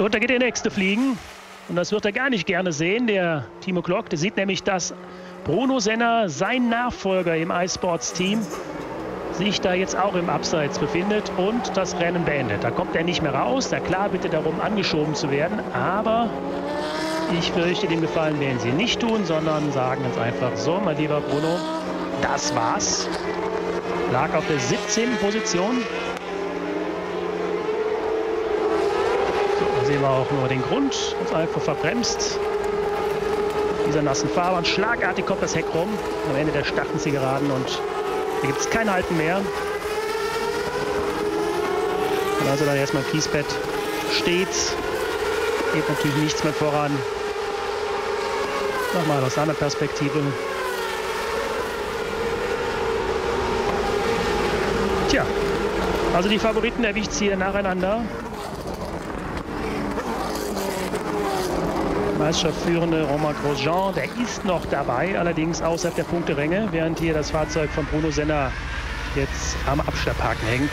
Und da geht der nächste fliegen. Und das wird er gar nicht gerne sehen, der Timo Glock. Der sieht nämlich, dass Bruno Senner, sein Nachfolger im iSports-Team, sich da jetzt auch im Abseits befindet und das Rennen beendet. Da kommt er nicht mehr raus. Da klar bitte darum, angeschoben zu werden. Aber ich fürchte, den Gefallen werden sie nicht tun, sondern sagen ganz einfach, so, mein lieber Bruno, das war's. Lag auf der 17. Position. So, da sehen wir auch nur den Grund. Ganz einfach verbremst. Dieser nassen Fahrbahn. Schlagartig kommt das Heck rum. Am Ende der Stachenzigeraden und hier gibt es kein Halten mehr. Und also dann erstmal Kiesbett steht. Geht natürlich nichts mehr voran. Nochmal aus seiner Perspektive. Tja, also die Favoriten erwischt hier nacheinander. Meisterschaft führende Romain Grosjean, der ist noch dabei, allerdings außerhalb der Punkteränge, während hier das Fahrzeug von Bruno Senna jetzt am Abschlepphaken hängt.